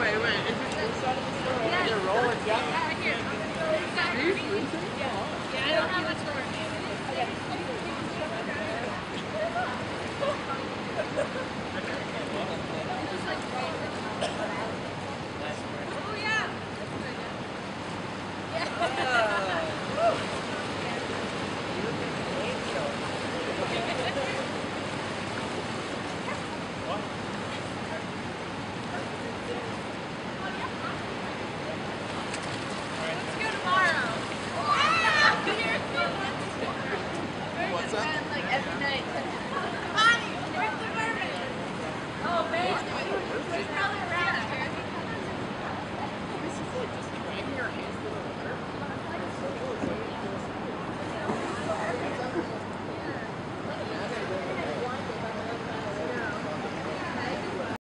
Wait, wait, is it inside of the store? Yeah. You're rolling, yeah? Yeah, right here. Beef, freezer? Yeah, I don't have much more. Okay. What's up? Like every night.